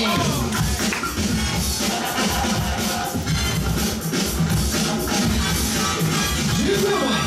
Come on.